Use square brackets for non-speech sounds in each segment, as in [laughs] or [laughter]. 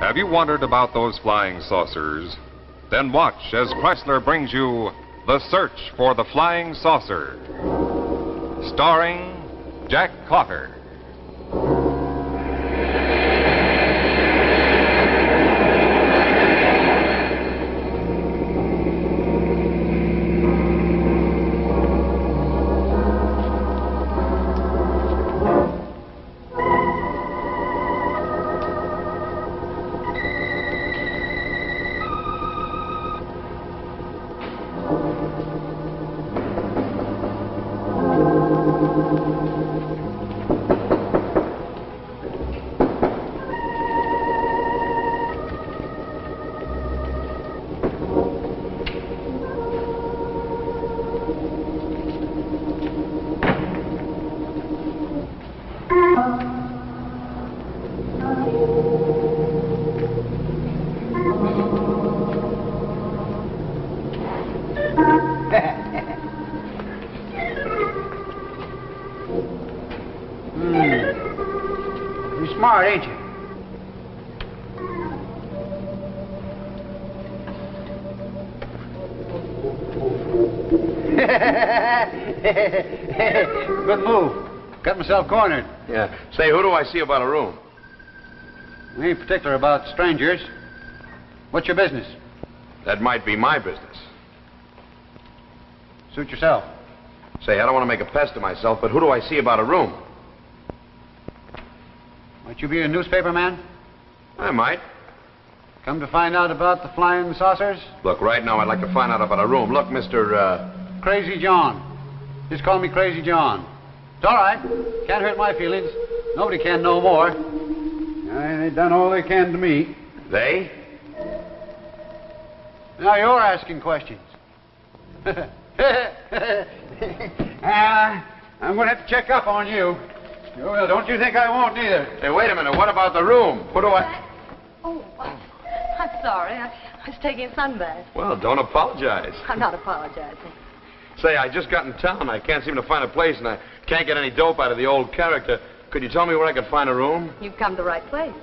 Have you wondered about those flying saucers? Then watch as Kreisler brings you The Search for the Flying Saucer. Starring Jack Carter. [laughs] Good move. Got myself cornered. Yeah. Say, who do I see about a room? We ain't particular about strangers. What's your business? That might be my business. Suit yourself. Say, I don't want to make a pest of myself, but who do I see about a room? Might you be a newspaper man? I might. Come to find out about the flying saucers? Look, right now I'd like to find out about a room. Look, Mr. Uh, Crazy John. Just call me Crazy John. It's all right. Can't hurt my feelings. Nobody can no more. They done all they can to me. they? Now you're asking questions. uh, [laughs] I'm going to have to check up on you. Well, don't you think I won't either. Hey, wait a minute. What about the room? What do I... Oh, I'm sorry. I, I was taking a sunbath. Well, don't apologize. I'm not apologizing. Say, I just got in town. I can't seem to find a place, and I can't get any dope out of the old character. Could you tell me where I could find a room? You've come to the right place.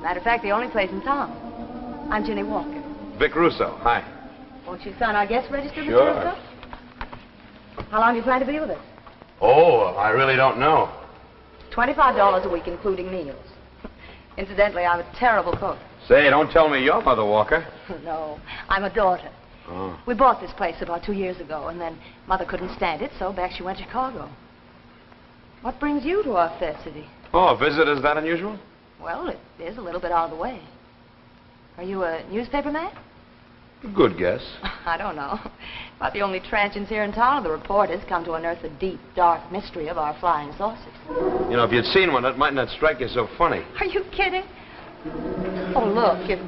Matter of fact, the only place in town. I'm Ginny Walker. Vic Russo. Hi. Won't you sign our guest register, Mr. Sure. Russo? How long do you plan to be with us? Oh, I really don't know. Twenty-five dollars a week, including meals. [laughs] Incidentally, I'm a terrible cook. Say, don't tell me you're Mother Walker. [laughs] no, I'm a daughter. Oh. We bought this place about two years ago, and then Mother couldn't stand it, so back she went to Chicago. What brings you to our fair city? Oh, a visit is that unusual? Well, it is a little bit out of the way. Are you a newspaper man? Good guess. [laughs] I don't know. About the only transients here in town are the reporters come to unearth the deep, dark mystery of our flying saucers. You know, if you'd seen one, it might not strike you so funny. Are you kidding? Oh, look, if,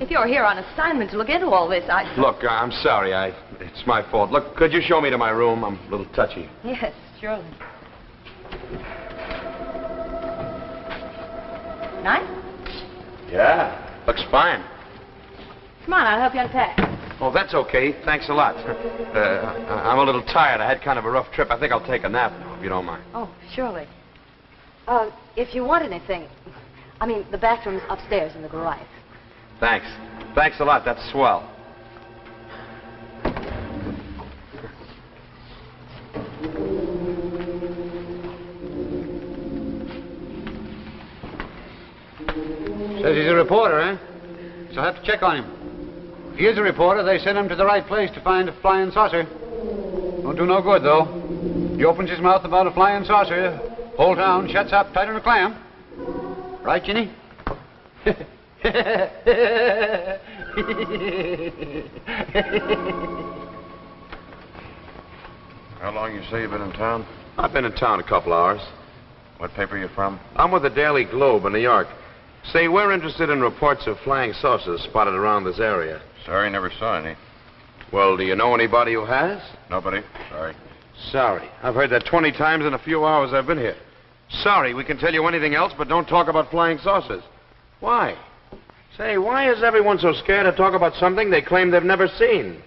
if you're here on assignment to look into all this, I... Look, I'm sorry. I it's my fault. Look, could you show me to my room? I'm a little touchy. Yes, surely. Nice? Yeah. Looks fine. Come on, I'll help you unpack. Oh, that's okay. Thanks a lot. Uh, I'm a little tired. I had kind of a rough trip. I think I'll take a nap now, if you don't mind. Oh, surely. Uh, if you want anything, I mean, the bathroom's upstairs in the garage. Thanks. Thanks a lot. That's swell. Says he's a reporter, eh? So I'll have to check on him. If he is a reporter, they send him to the right place to find a flying saucer. Won't do no good, though. He opens his mouth about a flying saucer, whole town shuts up tighter than a clam. Right, Ginny? [laughs] [laughs] How long you say you've been in town? I've been in town a couple hours. What paper you from? I'm with the Daily Globe in New York. Say, we're interested in reports of flying saucers spotted around this area. Sorry, never saw any. Well, do you know anybody who has? Nobody? Sorry. Sorry. I've heard that 20 times in a few hours I've been here. Sorry, we can tell you anything else, but don't talk about flying saucers. Why? Say, why is everyone so scared to talk about something they claim they've never seen?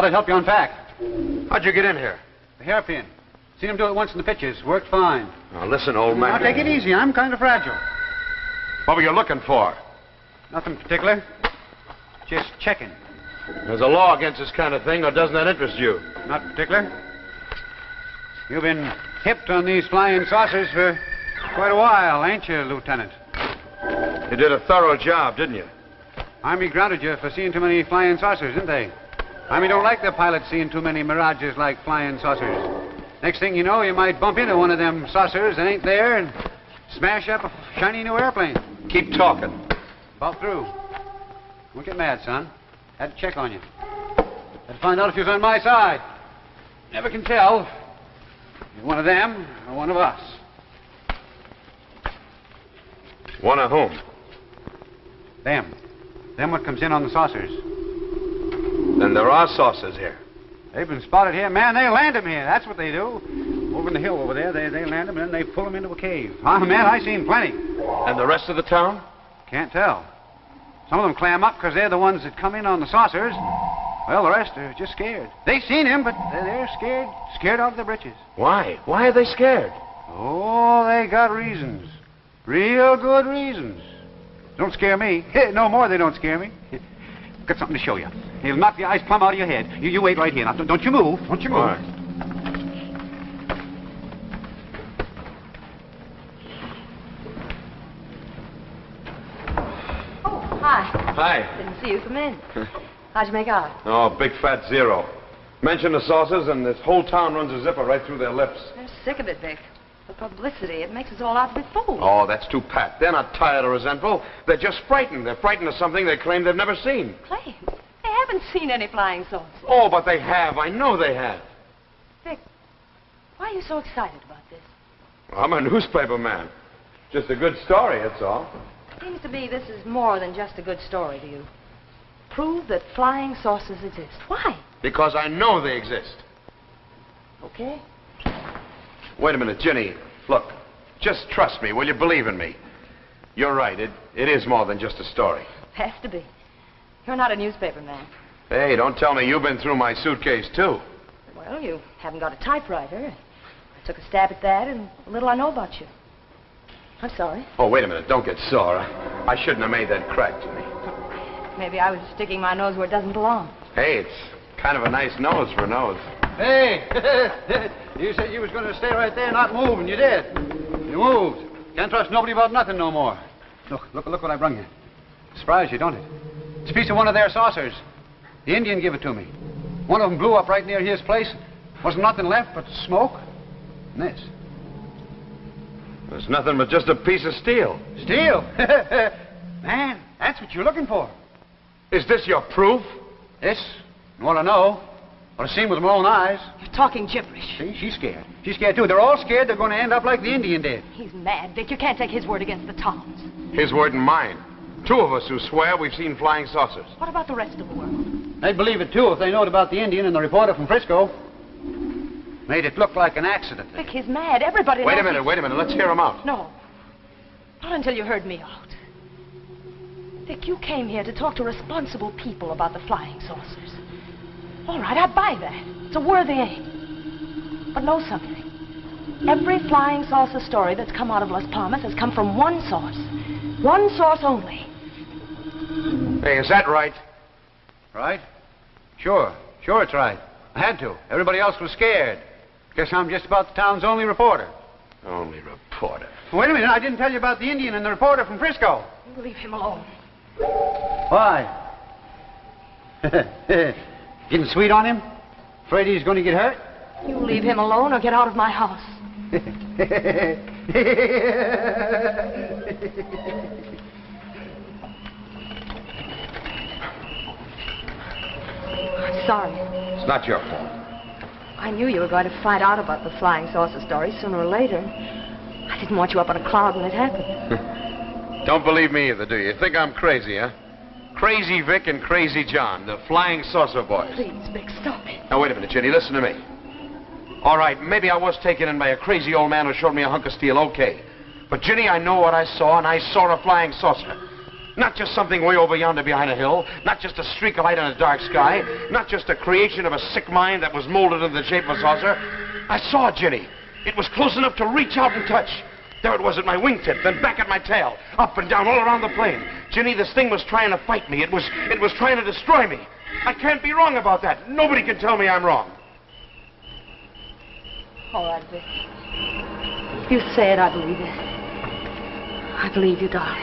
Thought I'd help you unpack. How'd you get in here? The hairpin. Seen him do it once in the pictures. Worked fine. Now, listen, old man. Now, take it easy. I'm kind of fragile. What were you looking for? Nothing particular. Just checking. There's a law against this kind of thing, or doesn't that interest you? Not particular. You've been hipped on these flying saucers for quite a while, ain't you, Lieutenant? You did a thorough job, didn't you? Army grounded you for seeing too many flying saucers, didn't they? Army don't like their pilots seeing too many mirages like flying saucers. Next thing you know, you might bump into one of them saucers that ain't there and smash up a shiny new airplane. Keep talking. About through. Don't get mad, son. Had to check on you. Had to find out if you was on my side. Never can tell. You're one of them or one of us. One of whom? Them. Them what comes in on the saucers. Then there are saucers here. They've been spotted here. Man, they land 'em here. That's what they do. Over in the hill over there, they, they land 'em and then they pull 'em into a cave. Ah, man, I seen plenty. And the rest of the town? Can't tell. Some of them clam up because they're the ones that come in on the saucers. Well, the rest are just scared. They seen him, but they're, they're scared, scared out of their britches. Why? Why are they scared? Oh, they got reasons. Real good reasons. Don't scare me. [laughs] no more, they don't scare me. [laughs] Got something to show you. He'll knock the eyes plumb out of your head. You, you wait right here. Now, don't- don't you move. Don't you move. All right. Oh, hi. Hi. Didn't see you come in. How'd you make out? Oh, big fat zero. Mention the saucers, and this whole town runs a zipper right through their lips. They're sick of it, Vic. The publicity, it makes us all out to be fools. Oh, that's too pat. They're not tired or resentful. They're just frightened. They're frightened of something they claim they've never seen. Clay, they haven't seen any flying saucers. Oh, but they have. I know they have. Vic, why are you so excited about this? I'm a newspaper man. Just a good story, that's all. Seems to me this is more than just a good story to you. Prove that flying saucers exist. Why? Because I know they exist. Okay. Wait a minute, Ginny. Look, just trust me. Will you believe in me? You're right. It, it is more than just a story. Has to be. You're not a newspaper man. Hey, don't tell me you've been through my suitcase, too. Well, you haven't got a typewriter. I took a stab at that, and little I know about you. I'm sorry. Oh, wait a minute. Don't get sore. I, I shouldn't have made that crack, Ginny. Maybe I was sticking my nose where it doesn't belong. Hey, it's kind of a nice nose for a nose. Hey, [laughs] you said you was going to stay right there, not move, and you did. You moved. Can't trust nobody about nothing no more. Look, look, look what I brung you. Surprised you, don't it? It's a piece of one of their saucers. The Indian gave it to me. One of them blew up right near his place. Wasn't nothing left but smoke. And this. There's nothing but just a piece of steel. Steel. [laughs] Man, that's what you're looking for. Is this your proof? This, you want to know, what I've seen with my own eyes. You're talking gibberish. See, she's scared. She's scared, too. They're all scared they're going to end up like the Indian did. He's mad, Dick. You can't take his word against the Toms. His word and mine. Two of us who swear we've seen flying saucers. What about the rest of the world? They'd believe it, too, if they knowed about the Indian and the reporter from Frisco. Made it look like an accident. Vic, he's mad. Everybody Wait a minute, he's- wait a minute. Let's hear him out. No. Not until you heard me out. Vic, you came here to talk to responsible people about the flying saucers. All right, I buy that. It's a worthy aim. But know something. Every flying saucer story that's come out of Las Palmas has come from one source. One source only. Hey, is that right? Right? Sure. Sure it's right. I had to. Everybody else was scared. Guess I'm just about the town's only reporter. Only reporter. Wait a minute. I didn't tell you about the Indian and the reporter from Frisco. You leave him alone. Why? [laughs] Getting sweet on him? Afraid he's going to get hurt? You leave him alone or get out of my house. [laughs] I'm sorry. It's not your fault. I knew you were going to find out about the flying saucer story sooner or later. I didn't want you up on a cloud when it happened. [laughs] Don't believe me either, do you? Think I'm crazy, huh? Crazy Vic and Crazy John, the flying saucer boys. Please, Vic, stop it. Now, wait a minute, Jenny. Listen to me. All right, maybe I was taken in by a crazy old man who showed me a hunk of steel, okay. But, Ginny, I know what I saw, and I saw a flying saucer. Not just something way over yonder behind a hill. Not just a streak of light in a dark sky. Not just a creation of a sick mind that was molded into the shape of a saucer. I saw Ginny. It was close enough to reach out and touch. There it was at my wingtip, then back at my tail, up and down all around the plane. Ginny, this thing was trying to fight me. It was it was trying to destroy me. I can't be wrong about that. Nobody can tell me I'm wrong. All right, Vic. If you say it, I believe it. I believe you, darling.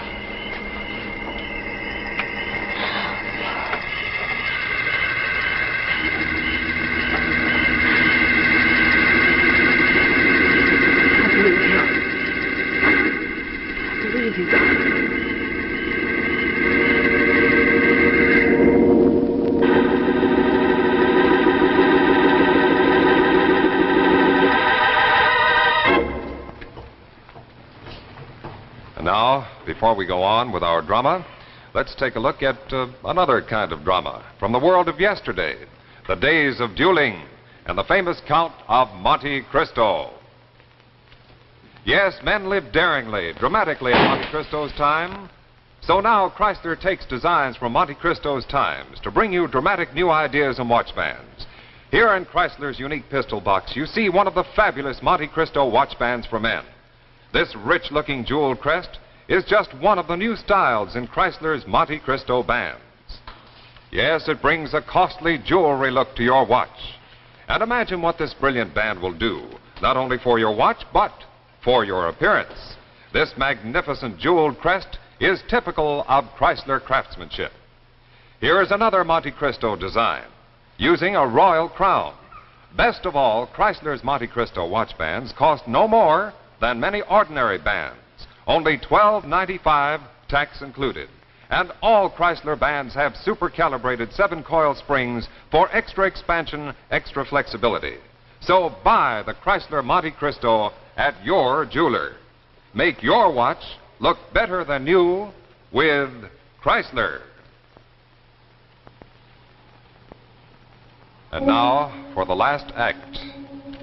I believe you. I believe you. And now, before we go on with our drama, let's take a look at uh, another kind of drama from the world of yesterday, the days of dueling, and the famous Count of Monte Cristo. Yes, men lived daringly, dramatically in Monte Cristo's time. So now Kreisler takes designs from Monte Cristo's times to bring you dramatic new ideas and watch bands. Here in Kreisler's unique pistol box, you see one of the fabulous Monte Cristo watch bands for men. This rich looking jeweled crest is just one of the new styles in Kreisler's Monte Cristo bands. Yes, it brings a costly jewelry look to your watch. And imagine what this brilliant band will do, not only for your watch, but for your appearance. This magnificent jeweled crest is typical of Kreisler craftsmanship. Here is another Monte Cristo design, using a royal crown. Best of all, Kreisler's Monte Cristo watch bands cost no more than many ordinary bands, only $12.95, tax included. And all Kreisler bands have super calibrated seven coil springs for extra expansion, extra flexibility. So buy the Kreisler Monte Cristo at your jeweler. Make your watch look better than new with Kreisler. And now for the last act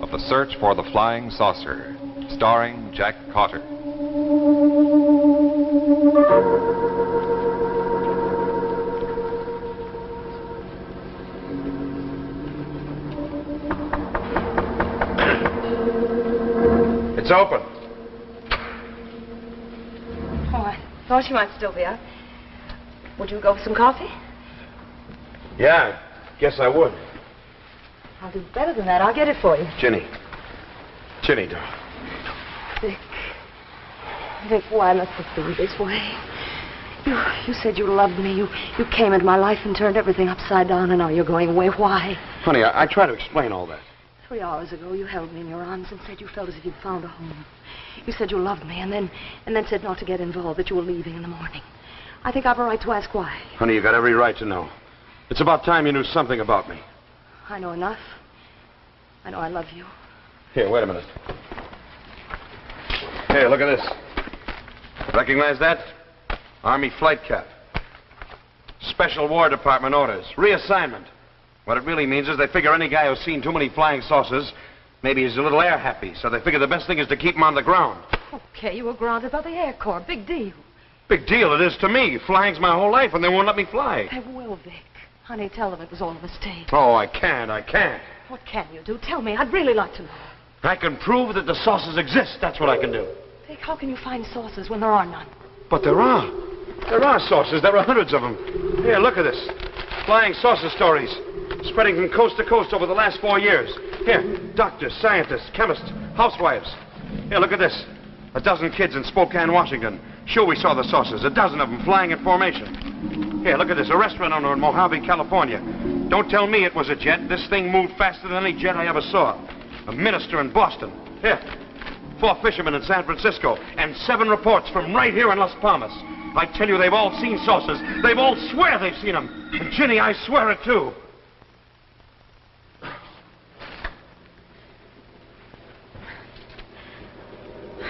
of the search for the flying saucer, starring Jack Carter. Open. Oh, I thought you might still be up. Would you go for some coffee? Yeah, I guess I would. I'll do better than that. I'll get it for you. Ginny. Ginny, darling. Vic. Vic, why must it be this way? You, you said you loved me. You, you came into my life and turned everything upside down, and now you're going away. Why? Honey, I, I try to explain all that. Three hours ago, you held me in your arms and said you felt as if you'd found a home. You said you loved me, and then, and then said not to get involved, that you were leaving in the morning. I think I've a right to ask why. Honey, you've got every right to know. It's about time you knew something about me. I know enough. I know I love you. Here, wait a minute. Here, look at this. Recognize that? Army flight cap. Special War Department orders. Reassignment. What it really means is they figure any guy who's seen too many flying saucers, maybe he's a little air happy, so they figure the best thing is to keep him on the ground. Okay, you were grounded by the Air Corps. Big deal. Big deal it is to me. Flying's my whole life, and they won't let me fly. They will, Vic. Honey, tell them it was all a mistake. Oh, I can't, I can't. What can you do? Tell me. I'd really like to know. I can prove that the saucers exist. That's what I can do. Vic, how can you find saucers when there are none? But there are. There are saucers. There are hundreds of them. Here, look at this. Flying saucer stories. Spreading from coast to coast over the last four years. Here, doctors, scientists, chemists, housewives. Here, look at this. A dozen kids in Spokane, Washington. Sure, we saw the saucers. A dozen of them flying in formation. Here, look at this. A restaurant owner in Mojave, California. Don't tell me it was a jet. This thing moved faster than any jet I ever saw. A minister in Boston. Here. Four fishermen in San Francisco. And seven reports from right here in Las Palmas. I tell you, they've all seen saucers. They've all swear they've seen them. And Ginny, I swear it too.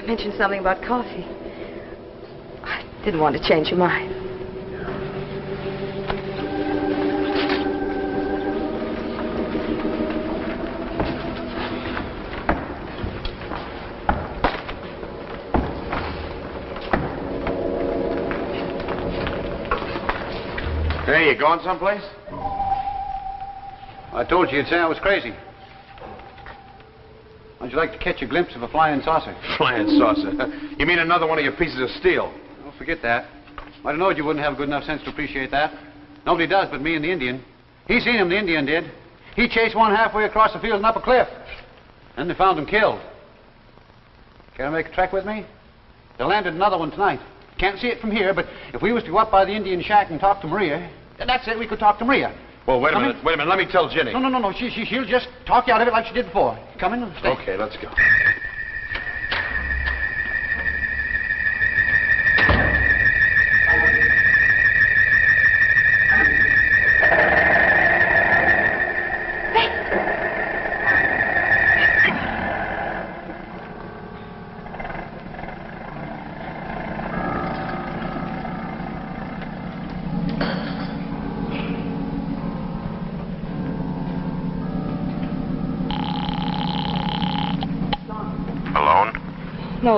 Mentioned something about coffee. I didn't want to change your mind. Hey, you going someplace? I told you you'd say I was crazy. You like to catch a glimpse of a flying saucer? [laughs] Flying saucer. [laughs] You mean another one of your pieces of steel? Don't forget that. I'd have known you wouldn't have good enough sense to appreciate that. Nobody does but me and the Indian. He seen him, the Indian did. He chased one halfway across the field and up a cliff. Then they found him killed. Care to make a trek with me? They landed another one tonight. Can't see it from here, but if we was to go up by the Indian shack and talk to Maria, then that's it, we could talk to Maria. Well, wait a Come minute. in. Wait a minute. Let me tell Ginny. No, no, no, no. She, she, she'll just talk you out of it like she did before. Come in. Stay. Okay, let's go.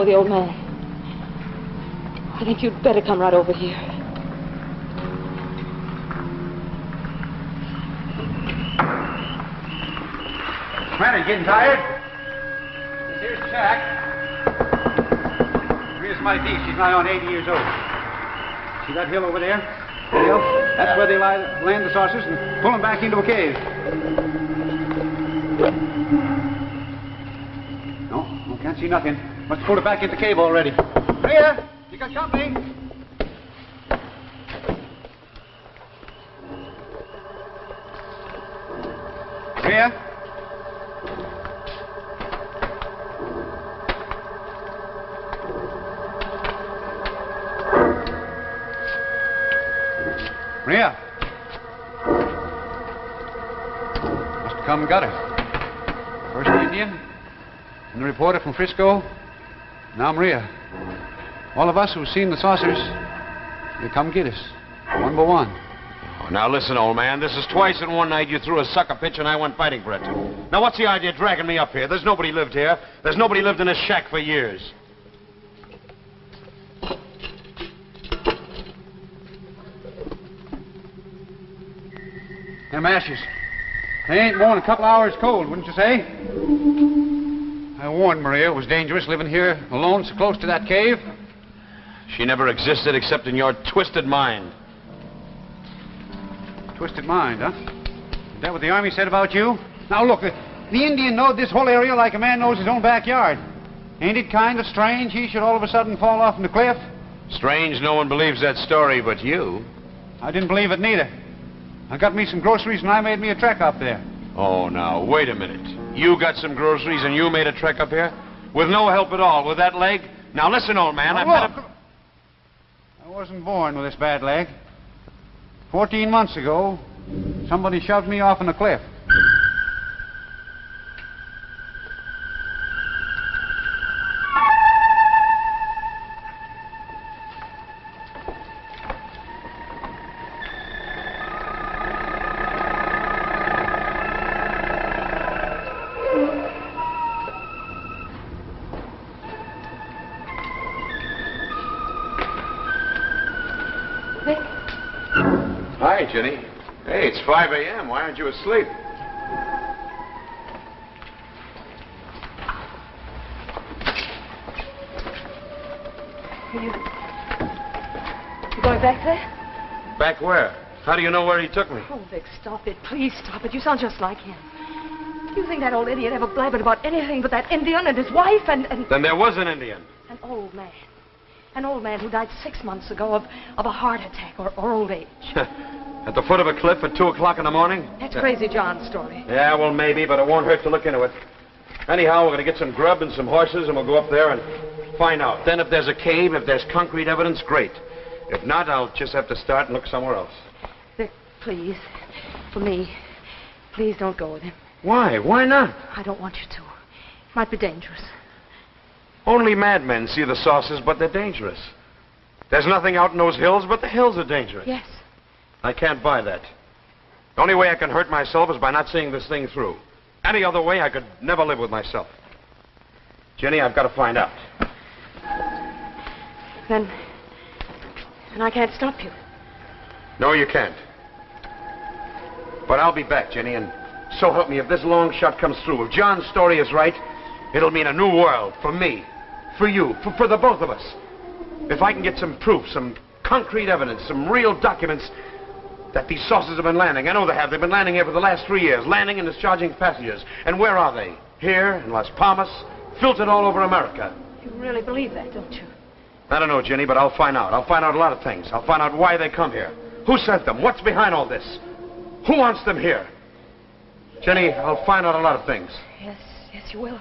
The old man. I think you'd better come right over here. Man, you getting tired? This here's Jack. Maria's mighty deep. She's nigh on 80 years old. See that hill over there? Hill? That's where they lie, land the saucers and pull them back into a cave. No, no, can't see nothing. Must have pulled it back into the cave already. Maria, you got company? Maria? Maria. Must have come and got her. First Indian, and the reporter from Frisco, now Maria. All of us who've seen the saucers, they come get us, one by one. Oh, now listen, old man. This is twice in one night you threw a sucker pitch and I went fighting for it. Now what's the idea of dragging me up here? There's nobody lived here. There's nobody lived in this shack for years. Them ashes. They ain't more than a couple hours cold, wouldn't you say? I warned Maria it was dangerous living here alone so close to that cave. She never existed except in your twisted mind. Twisted mind, huh? Is that what the Army said about you? Now, look, the, the Indian knowed this whole area like a man knows his own backyard. Ain't it kind of strange he should all of a sudden fall off from the cliff? Strange no one believes that story but you. I didn't believe it neither. I got me some groceries and I made me a trek up there. Oh, now, wait a minute. You got some groceries and you made a trek up here? With no help at all, with that leg? Now, listen, old man, Now, I've met look. a... I wasn't born with this bad leg. Fourteen months ago, somebody shoved me off in a cliff. a.m. Why aren't you asleep? are you... You going back there? Back where? How do you know where he took me? Oh, Vic, stop it. Please stop it. You sound just like him. Do you think that old idiot ever blabbered about anything but that Indian and his wife and, and Then there was an Indian. an old man? An old man who died six months ago of, of a heart attack or, or old age. [laughs] At the foot of a cliff at 2 o'clock in the morning? That's Crazy John's story. Yeah, well, maybe, but it won't hurt to look into it. Anyhow, we're going to get some grub and some horses, and we'll go up there and find out. Then, if there's a cave, if there's concrete evidence, great. If not, I'll just have to start and look somewhere else. Vic, please. For me. Please don't go with him. Why? Why not? I don't want you to. It might be dangerous. Only madmen see the saucers, but they're dangerous. There's nothing out in those hills, but the hills are dangerous. Yes. I can't buy that. The only way I can hurt myself is by not seeing this thing through. Any other way, I could never live with myself. Jenny, I've got to find out. Then. Then I can't stop you. No, you can't. But I'll be back, Jenny, and so help me, if this long shot comes through, if John's story is right, it'll mean a new world for me, for you, for, for the both of us. If I can get some proof, some concrete evidence, some real documents that these saucers have been landing. I know they have. They've been landing here for the last three years, landing and discharging passengers. And where are they? Here, in Las Palmas, filtered all over America. You really believe that, don't you? I don't know, Jenny, but I'll find out. I'll find out a lot of things. I'll find out why they come here. Who sent them? What's behind all this? Who wants them here? Jenny, I'll find out a lot of things. Yes, yes, you will.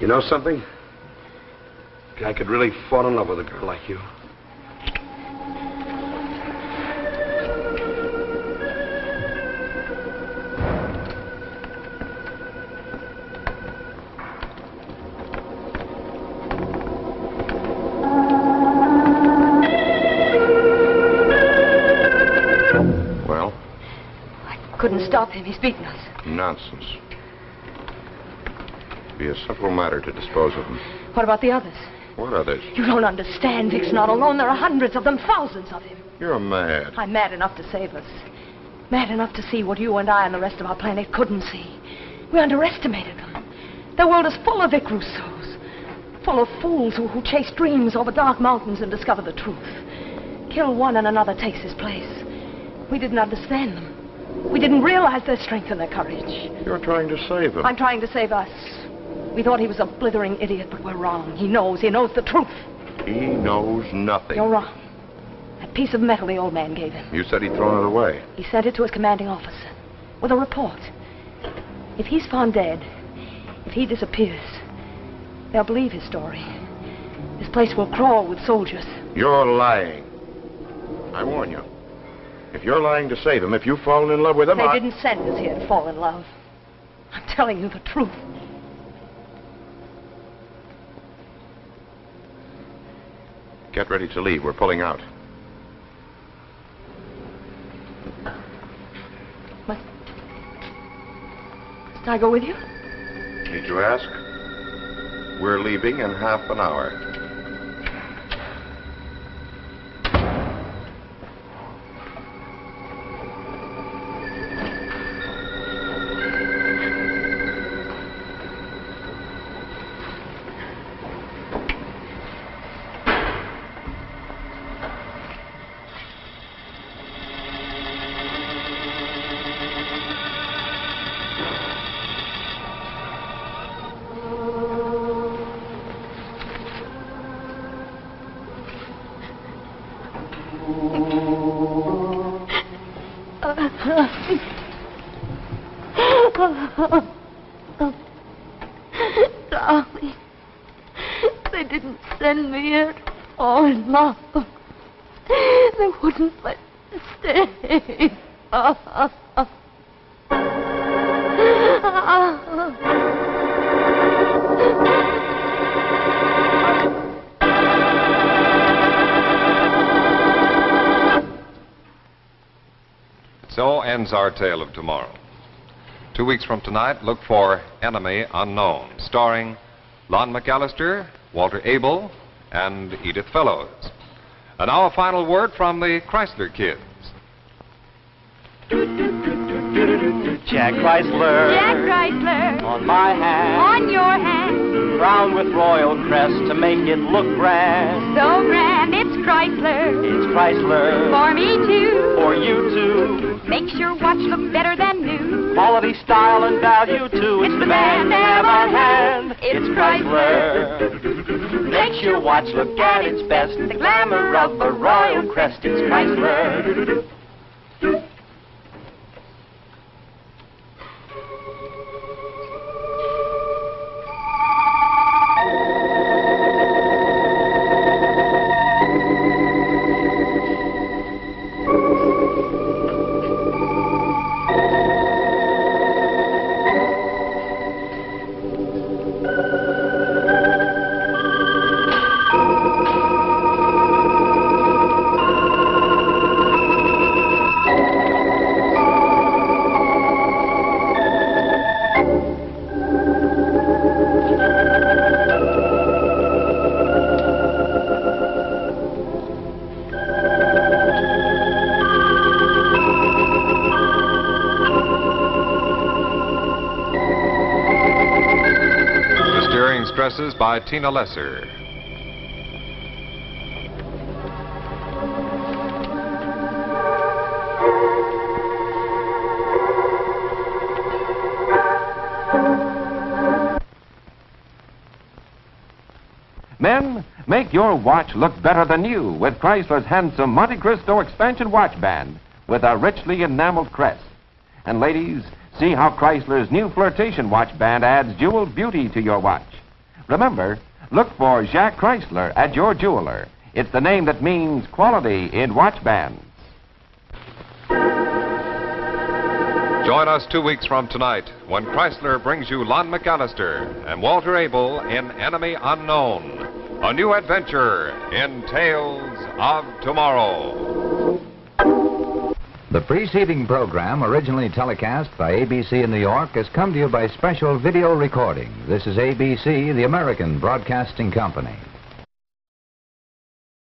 You know something? I could really fall in love with a girl like you. Well, I couldn't stop him. He's beaten us. nonsense. Be a simple matter to dispose of them. What about the others? What others? You don't understand. Vic's not alone. There are hundreds of them, thousands of him. You're mad. I'm mad enough to save us. Mad enough to see what you and I and the rest of our planet couldn't see. We underestimated them. Their world is full of Vic Rousseaus. Full of fools who, who chase dreams over dark mountains and discover the truth. Kill one and another takes his place. We didn't understand them. We didn't realize their strength and their courage. You're trying to save them. I'm trying to save us. We thought he was a blithering idiot, but we're wrong. He knows. He knows the truth. He knows nothing. You're wrong. That piece of metal the old man gave him. You said he'd thrown it away. He sent it to his commanding officer with a report. If he's found dead, if he disappears, they'll believe his story. This place will crawl with soldiers. You're lying. I warn you. If you're lying to save him, if you've fallen in love with him, They I... didn't send us here to fall in love. I'm telling you the truth. Get ready to leave. We're pulling out. Must. Must I go with you? Need you ask? We're leaving in half an hour. In love. They wouldn't let stay. So ends our tale of tomorrow. Two weeks from tonight, look for Enemy Unknown, starring Lon McCallister, Walter Abel, and Edith Fellows. And now a final word from the Kreisler Kids. Jack Kreisler. Jack Kreisler, On my hand. on your hand, Crowned with royal crest to make it look grand. so grand, it's Kreisler. It's Kreisler. For me too, For you too. makes your watch look better than new. Quality, style, and value too. It's the man on hand. It's It's Kreisler. Makes your watch look at its best. The glamour of a royal crest. It's Kreisler. Tina Leser. Men, make your watch look better than new with Kreisler's handsome Monte Cristo expansion watch band with a richly enameled crest. And ladies, see how Kreisler's new flirtation watch band adds jeweled beauty to your watch. Remember, look for Jacques Kreisler at your jeweler. It's the name that means quality in watch bands. Join us two weeks from tonight when Kreisler brings you Lon McCallister and Walter Abel in Enemy Unknown, a new adventure in Tales of Tomorrow. The preceding program, originally telecast by ABC in New York, has come to you by special video recording. This is ABC, the American Broadcasting Company.